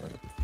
Whole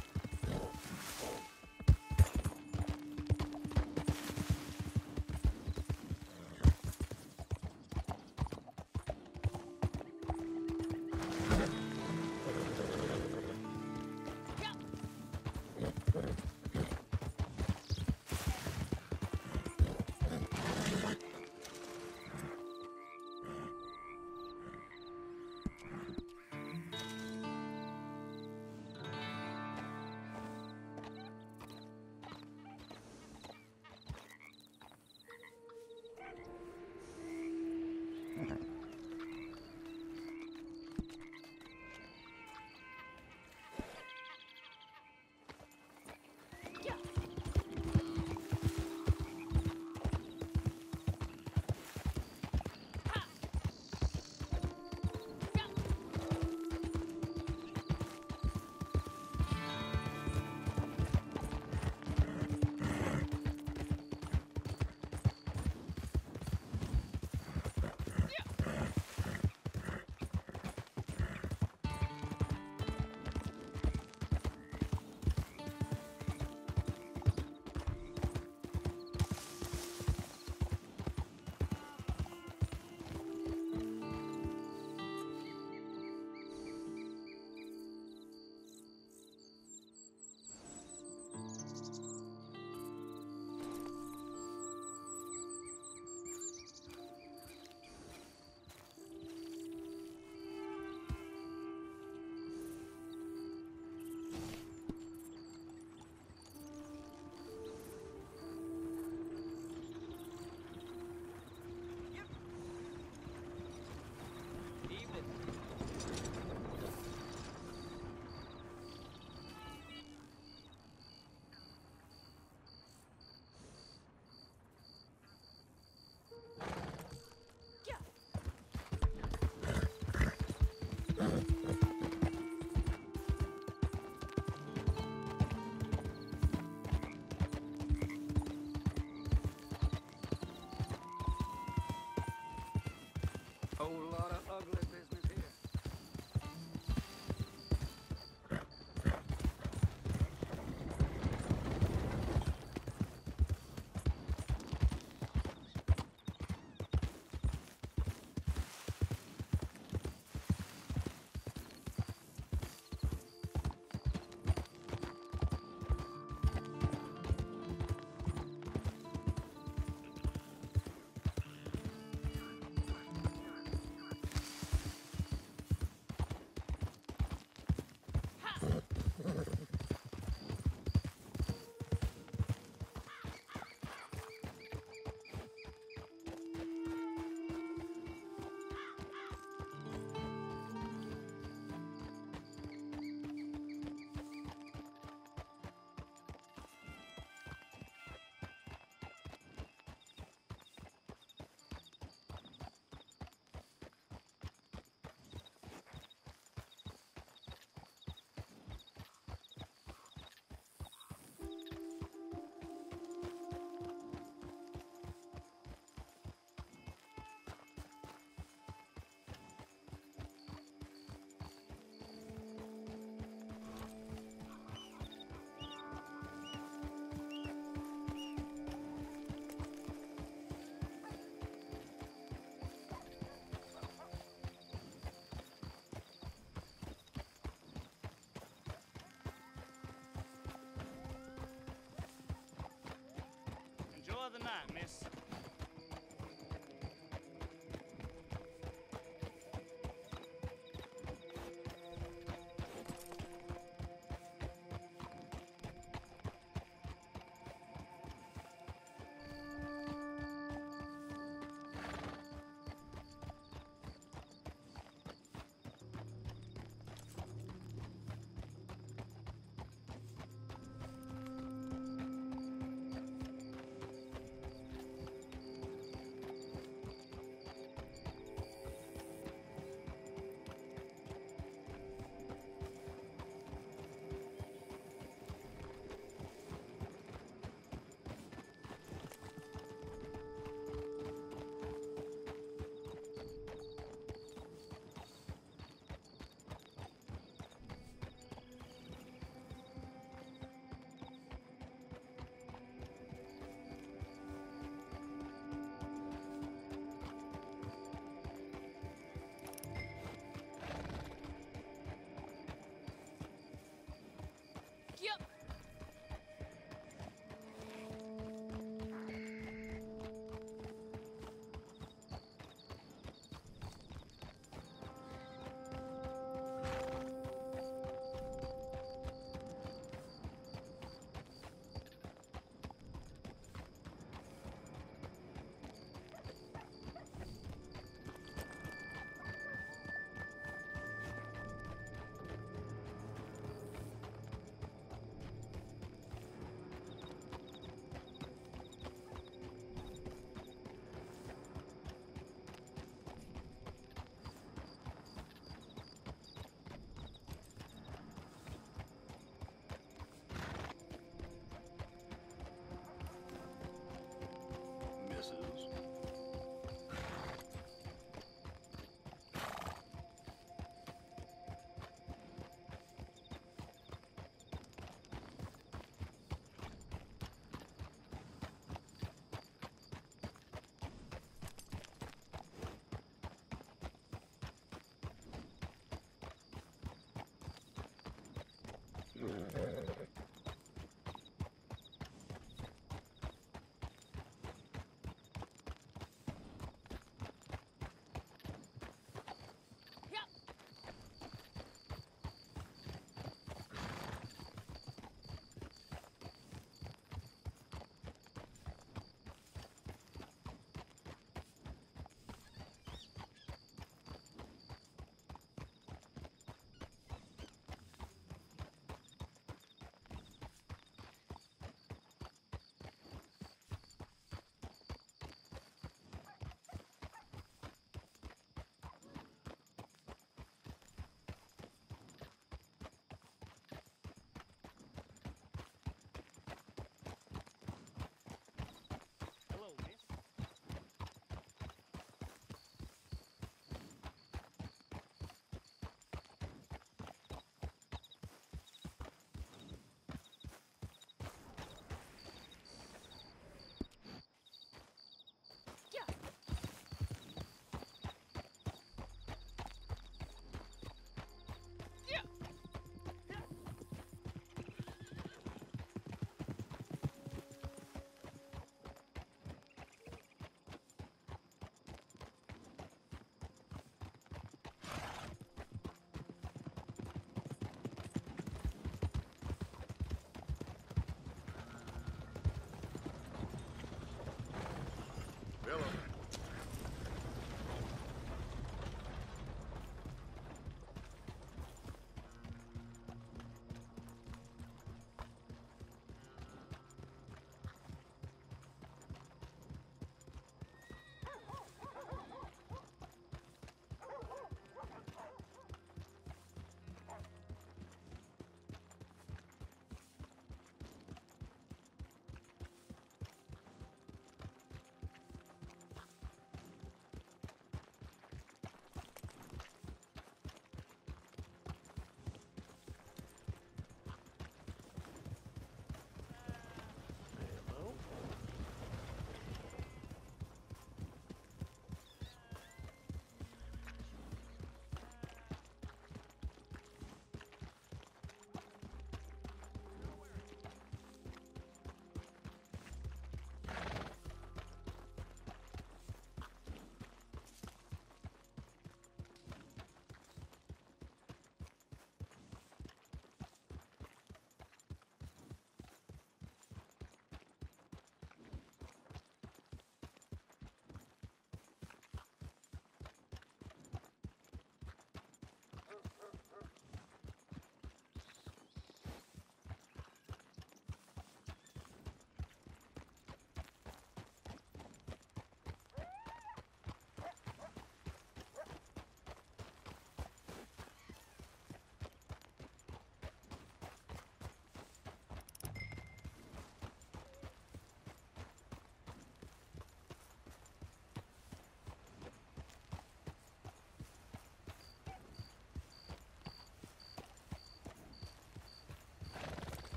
The miss.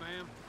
Ma'am.